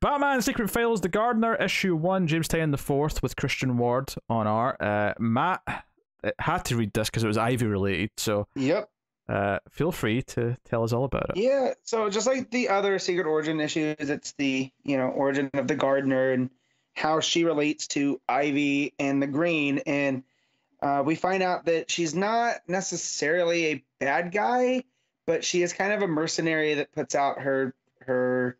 Batman Secret Files, The Gardener, issue one, James Tynion the fourth with Christian Ward on art. Uh, Matt had to read this because it was Ivy related, so Yep. uh, feel free to tell us all about it. Yeah. So just like the other Secret Origin issues, it's the you know origin of the gardener and how she relates to Ivy and the Green, and uh, we find out that she's not necessarily a bad guy, but she is kind of a mercenary that puts out her her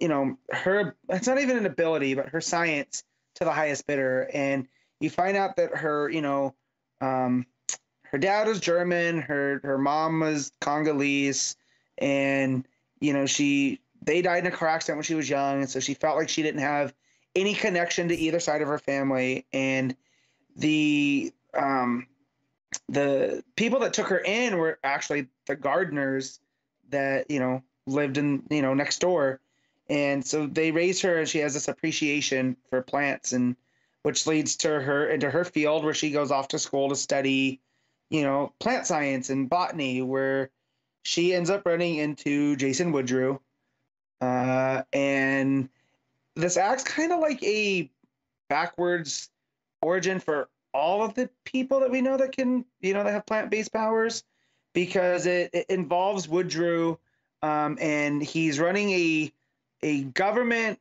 you know her it's not even an ability but her science to the highest bidder. And you find out that her you know um her dad was german her her mom was congolese and you know she they died in a car accident when she was young and so she felt like she didn't have any connection to either side of her family. And the um the people that took her in were actually the gardeners that you know lived in you know next door and so they raise her and she has this appreciation for plants and which leads to her into her field where she goes off to school to study you know plant science and botany where she ends up running into jason woodrue uh, and this acts kind of like a backwards origin for all of the people that we know that can you know that have plant-based powers because it, it involves woodrue um, and he's running a a government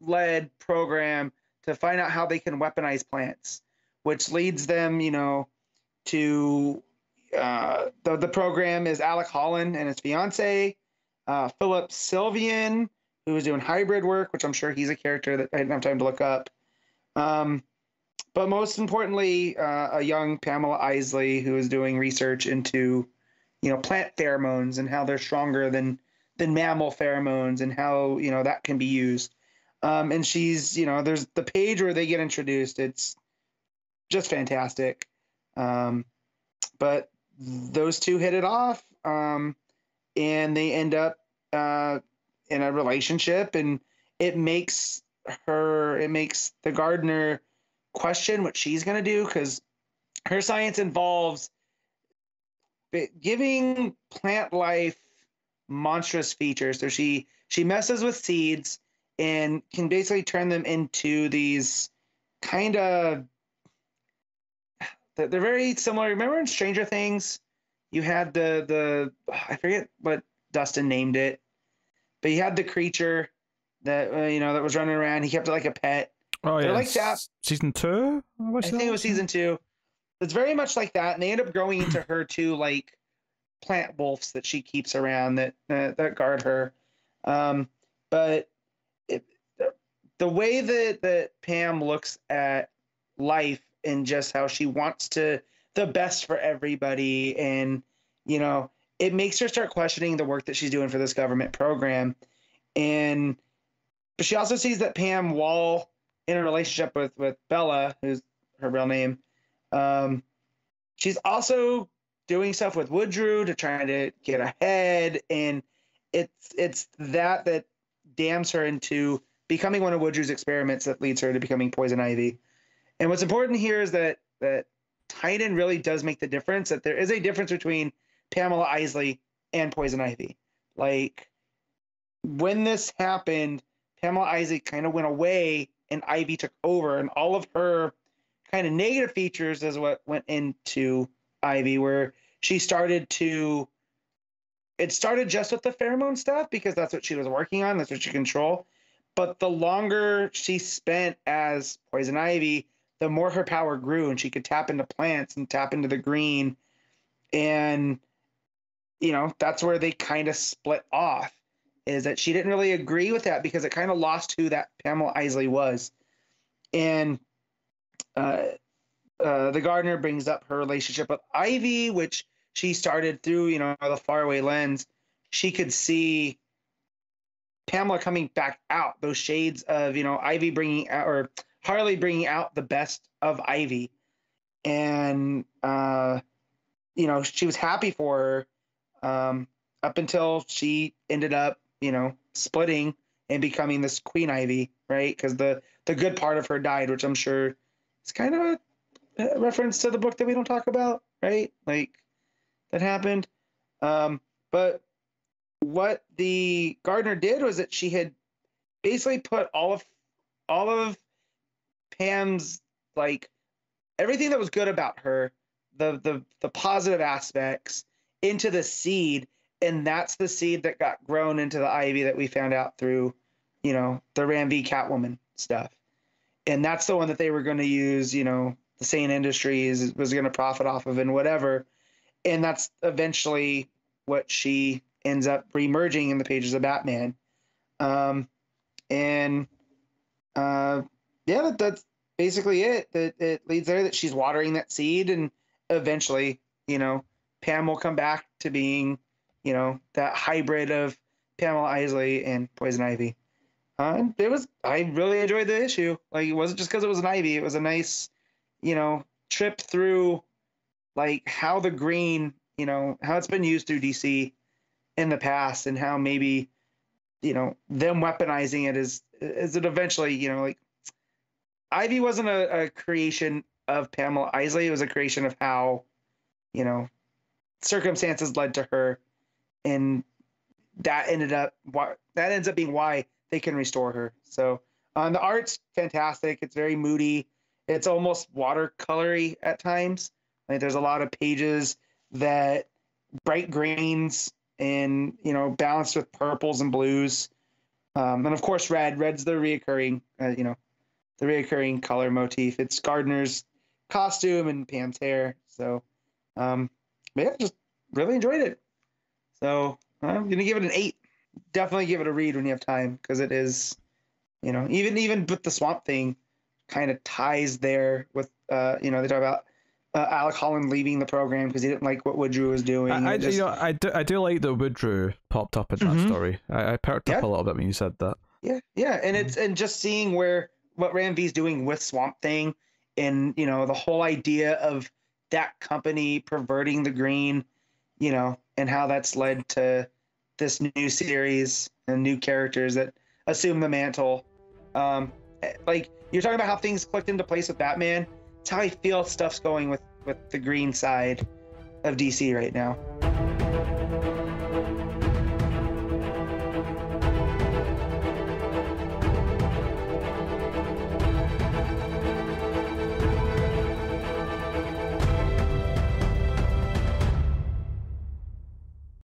led program to find out how they can weaponize plants, which leads them, you know, to uh, the, the program is Alec Holland and his fiance, uh, Philip Sylvian, who is doing hybrid work, which I'm sure he's a character that I didn't have time to look up. Um, but most importantly, uh, a young Pamela Isley who is doing research into, you know, plant pheromones and how they're stronger than than mammal pheromones and how you know that can be used. Um, and she's you know there's the page where they get introduced. It's just fantastic. Um, but those two hit it off, um, and they end up uh, in a relationship, and it makes her it makes the gardener question what she's gonna do because her science involves giving plant life monstrous features. So she she messes with seeds and can basically turn them into these kind of they're very similar. Remember in Stranger Things, you had the the I forget what Dustin named it, but you had the creature that uh, you know that was running around. He kept it like a pet. Oh They're yeah, like that. season two. I think it was season two. It's very much like that, and they end up growing into her too. like plant wolves that she keeps around that uh, that guard her. Um, but it, the way that that Pam looks at life and just how she wants to the best for everybody, and you know, it makes her start questioning the work that she's doing for this government program, and but she also sees that Pam Wall in a relationship with with Bella, who's her real name. Um, she's also doing stuff with Woodrue to try to get ahead, and it's it's that that damns her into becoming one of Woodrue's experiments that leads her to becoming Poison Ivy. And what's important here is that that Tynion really does make the difference. That there is a difference between Pamela Isley and Poison Ivy. Like when this happened, Pamela Isley kind of went away and Ivy took over, and all of her kind of negative features is what went into Ivy, where she started to. It started just with the pheromone stuff because that's what she was working on, that's what she control. But the longer she spent as Poison Ivy, the more her power grew, and she could tap into plants and tap into the green, and you know that's where they kind of split off. Is that she didn't really agree with that because it kind of lost who that Pamela Isley was, and uh, uh, the gardener brings up her relationship with Ivy, which she started through, you know, the faraway lens. She could see Pamela coming back out, those shades of, you know, Ivy bringing out, or Harley bringing out the best of Ivy. And, uh, you know, she was happy for her um, up until she ended up, you know, splitting and becoming this Queen Ivy, right? Because the, the good part of her died, which I'm sure is kind of a a reference to the book that we don't talk about, right? Like that happened. Um, but what the gardener did was that she had basically put all of all of Pam's like everything that was good about her, the the the positive aspects into the seed, and that's the seed that got grown into the ivy that we found out through, you know, the Ram V Catwoman stuff. And that's the one that they were going to use, you know, the same industry is, was going to profit off of and whatever. And that's eventually what she ends up remerging in the pages of Batman. Um, and uh, yeah, that, that's basically it. That it leads there that she's watering that seed, and eventually, you know, Pam will come back to being, you know, that hybrid of Pamela Isley and Poison Ivy. Uh, it was I really enjoyed the issue. Like it wasn't just because it was an Ivy. It was a nice, you know, trip through like how the green, you know, how it's been used through DC in the past, and how maybe, you know, them weaponizing it is is it eventually, you know, like Ivy wasn't a, a creation of Pamela Isley. It was a creation of how, you know, circumstances led to her, and that ended up that ends up being why they can restore her. So um, the art's fantastic. It's very moody. It's almost watercolory at times. Like there's a lot of pages that bright greens and you know balanced with purples and blues, um, and of course red. Red's the reoccurring, uh, you know, the reoccurring color motif. It's Gardener's costume and Pam's hair. So, um, yeah, just really enjoyed it. So I'm gonna give it an eight. Definitely give it a read when you have time because it is, you know, even even with the Swamp Thing, kind of ties there with, uh, you know, they talk about uh, Alec Holland leaving the program because he didn't like what Woodrue was doing. I, I just, you know, I do, I do like that Woodrue popped up in that Mhm. story. I, I perked up a little bit when you said that. Yeah, yeah, and it's Mm-hmm. and just seeing where what Ram V's doing with Swamp Thing, and you know the whole idea of that company perverting the green, you know, and how that's led to this new series and new characters that assume the mantle. Um, like you're talking about how things clicked into place with Batman. It's how I feel stuff's going with with the green side of DC right now.